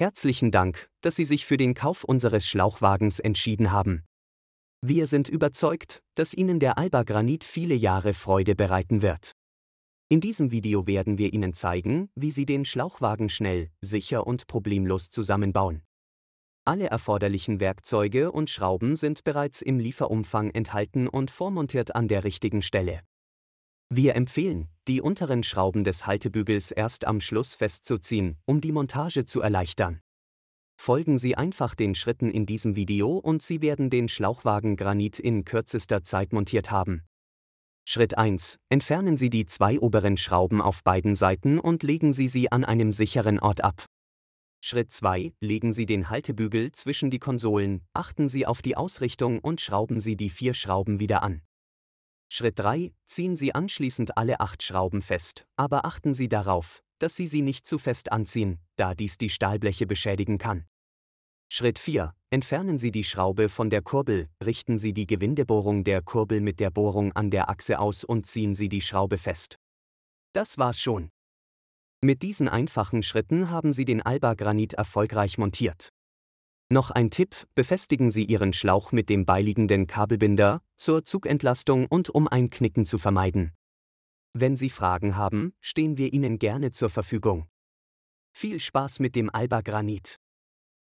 Herzlichen Dank, dass Sie sich für den Kauf unseres Schlauchwagens entschieden haben. Wir sind überzeugt, dass Ihnen der Alba Granit viele Jahre Freude bereiten wird. In diesem Video werden wir Ihnen zeigen, wie Sie den Schlauchwagen schnell, sicher und problemlos zusammenbauen. Alle erforderlichen Werkzeuge und Schrauben sind bereits im Lieferumfang enthalten und vormontiert an der richtigen Stelle. Wir empfehlen, die unteren Schrauben des Haltebügels erst am Schluss festzuziehen, um die Montage zu erleichtern. Folgen Sie einfach den Schritten in diesem Video und Sie werden den Schlauchwagen Granit in kürzester Zeit montiert haben. Schritt 1. Entfernen Sie die zwei oberen Schrauben auf beiden Seiten und legen Sie sie an einem sicheren Ort ab. Schritt 2. Legen Sie den Haltebügel zwischen die Konsolen, achten Sie auf die Ausrichtung und schrauben Sie die vier Schrauben wieder an. Schritt 3. Ziehen Sie anschließend alle acht Schrauben fest, aber achten Sie darauf, dass Sie sie nicht zu fest anziehen, da dies die Stahlbleche beschädigen kann. Schritt 4. Entfernen Sie die Schraube von der Kurbel, richten Sie die Gewindebohrung der Kurbel mit der Bohrung an der Achse aus und ziehen Sie die Schraube fest. Das war's schon. Mit diesen einfachen Schritten haben Sie den Alba Granit erfolgreich montiert. Noch ein Tipp, befestigen Sie Ihren Schlauch mit dem beiliegenden Kabelbinder zur Zugentlastung und um ein Knicken zu vermeiden. Wenn Sie Fragen haben, stehen wir Ihnen gerne zur Verfügung. Viel Spaß mit dem Alba Granit.